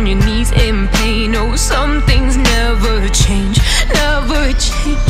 on your knees in pain. Oh, some things never change, never change.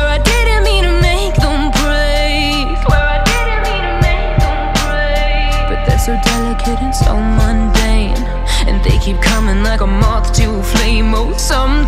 like a moth to a flame. Oh, some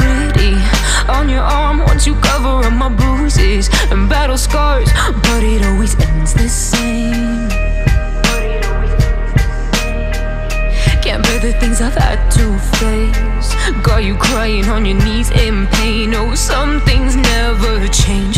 on your arm once you cover up my bruises and battle scars, but it always ends the same. Can't bear the things I've had to face. Got you crying on your knees in pain. Oh, some things never change,